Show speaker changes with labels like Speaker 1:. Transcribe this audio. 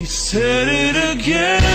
Speaker 1: He said it again.